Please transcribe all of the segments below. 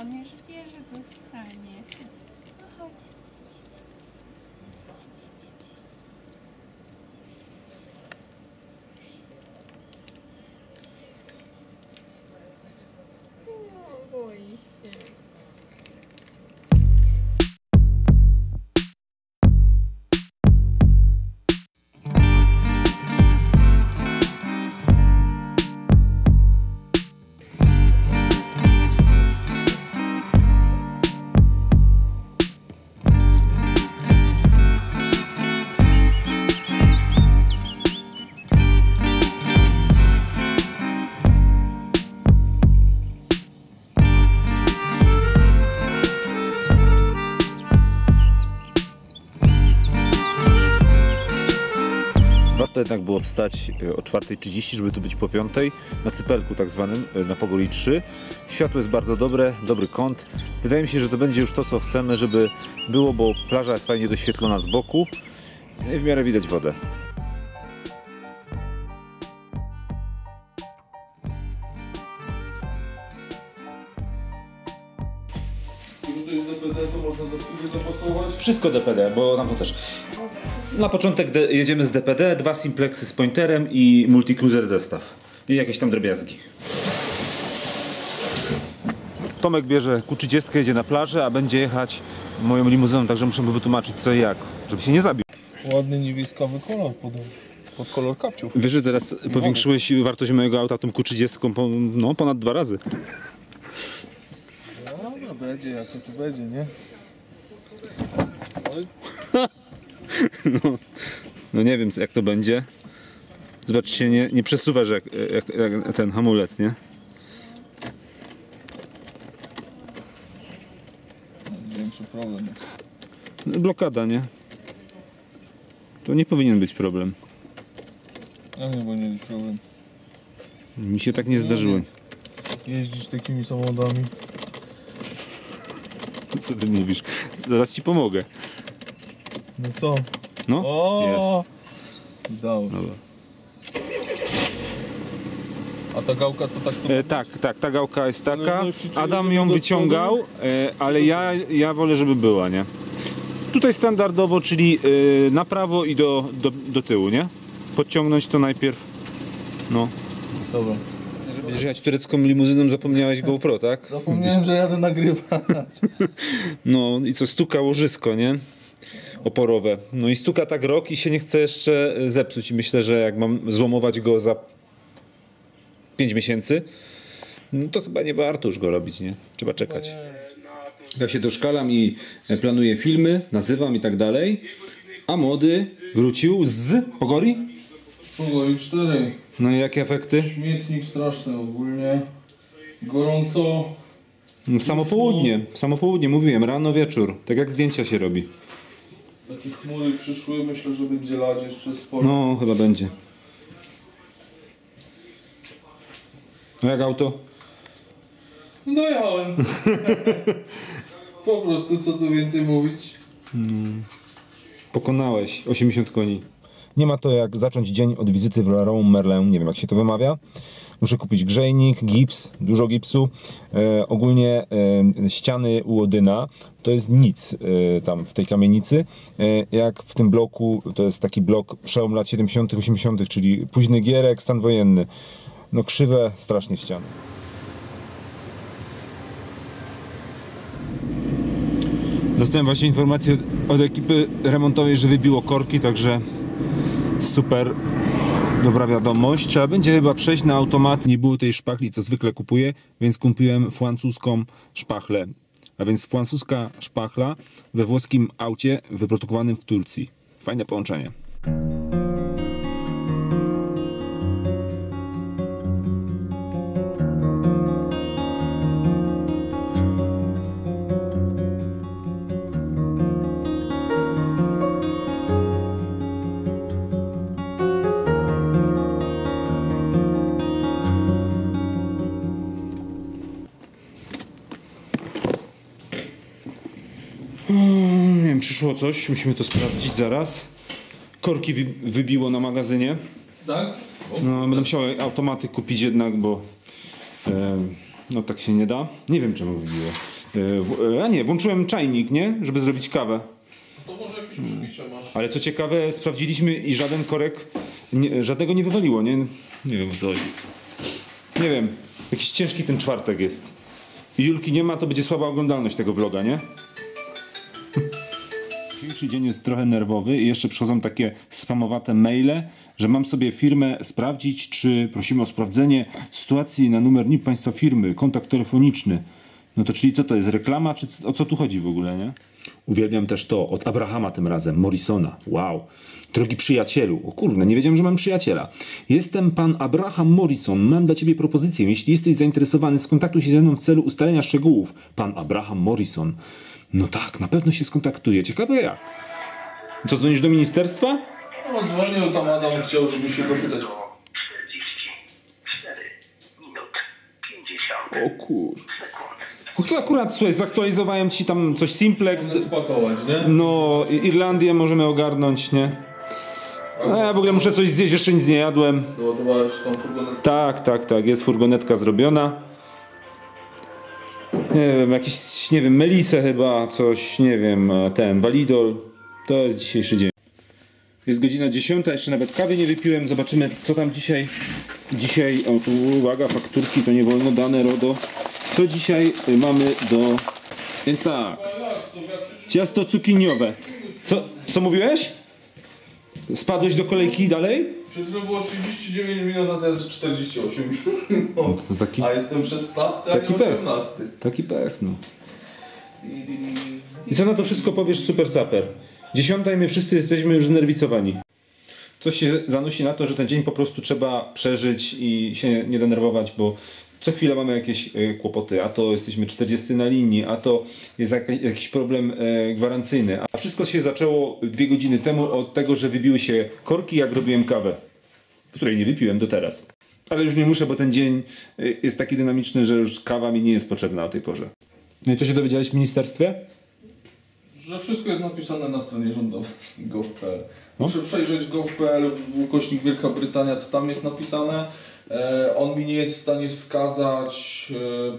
on już wie, że dostanie. Chodź, no chodź. Warto jednak było wstać e, o 4.30, żeby tu być po 5.00 na cypelku tak zwanym, e, na Pogoli 3. Światło jest bardzo dobre, dobry kąt. Wydaje mi się, że to będzie już to, co chcemy, żeby było, bo plaża jest fajnie doświetlona z boku no i w miarę widać wodę. Wszystko DPD, bo nam to też. Na początek de- jedziemy z DPD, dwa simplexy z pointerem i multicruiser zestaw. I jakieś tam drobiazgi. Tomek bierze Q30, jedzie na plażę, a będzie jechać moją limuzyną, także muszę mu wytłumaczyć co i jak, żeby się nie zabił. Ładny niebieskawy kolor pod, pod kolor kapciów. Wiesz, że teraz powiększyłeś wartość mojego auta tą Q30 po, no, ponad dwa razy. Dobra, będzie jak to tu będzie, nie? Oj, No nie wiem jak to będzie. Zobacz, się nie, nie przesuwasz jak, jak, jak ten hamulec, nie? większy problem. Blokada, nie? To nie powinien być problem. Jak nie powinien być problem? Mi się tak nie zdarzyło. Jeździć takimi samochodami. Co ty mówisz? Zaraz ci pomogę. No co? No, O! Jest. Dobra. A ta gałka to tak sobie... E, tak, tak, ta gałka jest taka. Zależności, czy Adam ją wyciągał, e, ale ja, ja wolę, żeby była, nie? Tutaj standardowo, czyli e, na prawo i do, do, do tyłu, nie? Podciągnąć to najpierw. No. Dobra. Żeby jechać turecką limuzyną, zapomniałeś GoPro, tak? Zapomniałem, że jadę nagrywać. No i co, stuka łożysko, nie? Oporowe. No i stuka tak rok i się nie chce jeszcze e, zepsuć. I myślę, że jak mam złomować go za 5 miesięcy, no to chyba nie warto już go robić, nie? Trzeba czekać. Ja się doszkalam i e, planuję filmy, nazywam i tak dalej. A młody wrócił z Pogori? Powoli cztery. No i jakie efekty? Śmietnik straszny ogólnie. Gorąco. W samo południe, w samo południe, mówiłem, rano, wieczór. Tak jak zdjęcia się robi. Takie chmury przyszły. Myślę, że będzie lać jeszcze sporo. No, chyba będzie. A jak auto? Dojechałem. po prostu, co tu więcej mówić. Pokonałeś 80 koni. Nie ma to jak zacząć dzień od wizyty w Leroy Merlin, nie wiem jak się to wymawia. Muszę kupić grzejnik, gips, dużo gipsu. E, ogólnie e, ściany u Odyna to jest nic e, tam w tej kamienicy. E, jak w tym bloku, to jest taki blok przełom lat 70., 80., czyli późny Gierek, stan wojenny. No krzywe strasznie ściany. Dostałem właśnie informację od ekipy remontowej, że wybiło korki, także super dobra wiadomość. Trzeba będzie chyba przejść na automat. Nie było tej szpachli, co zwykle kupuję, więc kupiłem francuską szpachlę. A więc francuska szpachla we włoskim aucie wyprodukowanym w Turcji. Fajne połączenie. Wiem, przyszło coś, musimy to sprawdzić zaraz. Korki wy, wybiło na magazynie. Tak? No, będę musiał automaty kupić jednak, bo e, No tak się nie da. Nie wiem czemu wybiło. E, w- e, A nie, włączyłem czajnik, nie? Żeby zrobić kawę. To może jakieś przybicie masz. Ale co ciekawe, sprawdziliśmy i żaden korek, nie, żadnego nie wywaliło, nie? Nie wiem co chodzi. Nie wiem, jakiś ciężki ten czwartek jest. I Julki nie ma, to będzie słaba oglądalność tego vloga, nie? Dzisiejszy dzień jest trochę nerwowy i jeszcze przychodzą takie spamowate maile, że mam sobie firmę sprawdzić, czy prosimy o sprawdzenie sytuacji na numer NIP państwa firmy, kontakt telefoniczny. No to czyli co to jest, reklama, czy o co tu chodzi w ogóle, nie? Uwielbiam też to, od Abrahama tym razem, Morrisona. Wow. Drogi przyjacielu, o kurde, nie wiedziałem, że mam przyjaciela. Jestem pan Abraham Morrison, mam dla ciebie propozycję. Jeśli jesteś zainteresowany, skontaktuj się ze mną w celu ustalenia szczegółów. Pan Abraham Morrison. No tak, na pewno się skontaktuję. Ciekawe jak. Co, dzwonisz do ministerstwa? No dzwonił tam Adam chciał, żeby się dopytać. 44 minut 50 O kur... to akurat, słuchaj, zaktualizowałem ci tam coś simplex. Spakować, nie? No, Irlandię możemy ogarnąć, nie? No, ja w ogóle muszę coś zjeść, jeszcze nic nie jadłem. Doładowałeś tą furgonetkę. Tak, tak, tak, jest furgonetka zrobiona. Nie wiem, jakiś, nie wiem, Melisę chyba, coś, nie wiem, e, ten, Walidol. To jest dzisiejszy dzień. Jest godzina 10, jeszcze nawet kawy nie wypiłem. Zobaczymy, co tam dzisiaj. Dzisiaj, o tu uwaga, fakturki to nie wolno, dane RODO. Co dzisiaj y, mamy do... Więc tak, ciasto cukiniowe. Co, co mówiłeś? Spadłeś do kolejki dalej? Przez chwilę było 39 minut, a teraz 48 minut. to taki- A jestem 16, a taki nie pech. 18. Taki pech, no. I... I co na to wszystko powiesz, super saper? Dziesiąta i my wszyscy jesteśmy już znerwicowani. Coś się zanosi na to, że ten dzień po prostu trzeba przeżyć i się nie denerwować, bo co chwilę mamy jakieś e, kłopoty, a to jesteśmy 40 na linii, a to jest jakiś problem e, gwarancyjny. A wszystko się zaczęło dwie godziny temu od tego, że wybiły się korki, jak robiłem kawę, której nie wypiłem do teraz. Ale już nie muszę, bo ten dzień e, jest taki dynamiczny, że już kawa mi nie jest potrzebna o tej porze. No i co się dowiedziałeś w ministerstwie? Że wszystko jest napisane na stronie rządowej gov.pl. Muszę przejrzeć gov.pl w ukośnik Wielka Brytania, co tam jest napisane. E, on mi nie jest w stanie wskazać, e,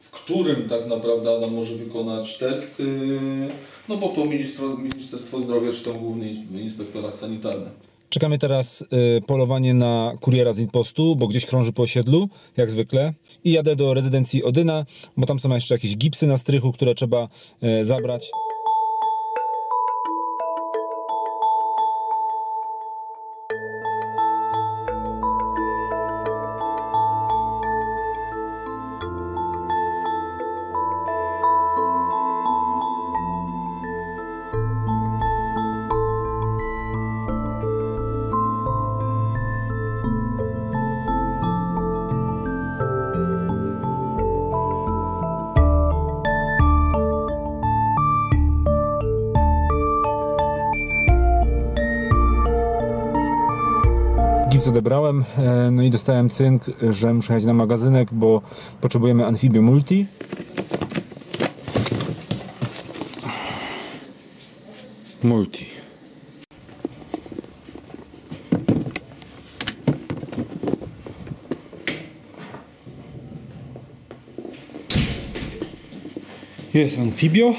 w którym tak naprawdę Adam może wykonać test. E, no bo to Ministerstwo, Ministerstwo Zdrowia czy tam Główny Ins- Inspektorat Sanitarny. Czekamy teraz y, polowanie na kuriera z impostu, bo gdzieś krąży po osiedlu, jak zwykle. I jadę do rezydencji Odyna, bo tam są jeszcze jakieś gipsy na strychu, które trzeba y, zabrać. Gips odebrałem, e, no i dostałem cynk, że muszę jechać na magazynek, bo potrzebujemy Amphibio Multi. Multi. Jest Amphibio.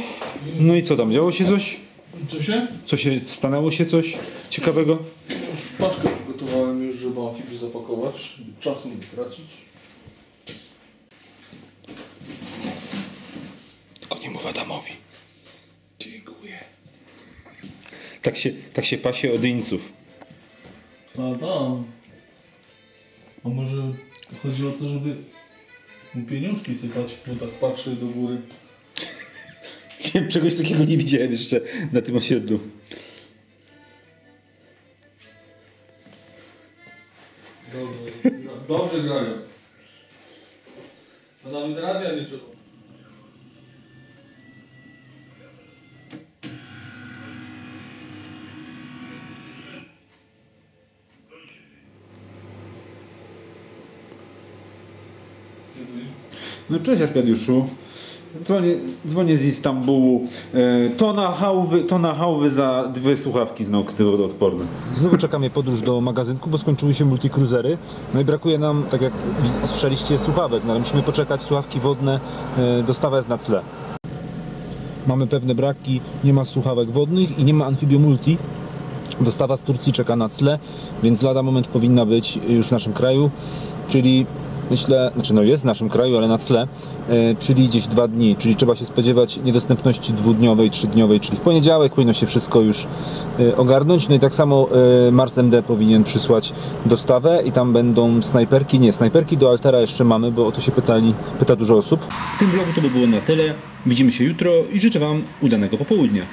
No i co tam, działo się coś? Co się? Co się, stanęło się coś ciekawego? Już paczkę przygotowałem już, żeby amfibię nie tracić. Tylko nie mów Adamowi. Dziękuję. Tak się, tak się pasie odyńców. A tam. A może chodzi o to, żeby mu pieniążki sypać, bo tak patrzy do góry. Nie, czegoś takiego nie widziałem jeszcze na tym osiedlu. Dobrze, dobrze grają. A nawet radia nie trzeba. No cześć Arkadiuszu. Dzwonię, dzwonię z Istambułu. E, tona hałwy, tona hałwy za dwie słuchawki z Nocty wodoodporne. Znowu czeka mnie podróż do magazynku, bo skończyły się multicruisery. No i brakuje nam, tak jak słyszeliście, słuchawek, no ale musimy poczekać, słuchawki wodne, e, dostawa jest na tle. Mamy pewne braki, nie ma słuchawek wodnych i nie ma Amphibio Multi. Dostawa z Turcji czeka na cle, więc lada moment powinna być już w naszym kraju, czyli myślę, znaczy no jest w naszym kraju, ale na cle, e, czyli gdzieś dwa dni, czyli trzeba się spodziewać niedostępności dwudniowej, trzydniowej, czyli w poniedziałek powinno się wszystko już e, ogarnąć. No i tak samo e, Mars MD powinien przysłać dostawę i tam będą snajperki, nie, snajperki do Altera jeszcze mamy, bo o to się pytali, pyta dużo osób. W tym vlogu to by było na tyle. Widzimy się jutro i życzę Wam udanego popołudnia.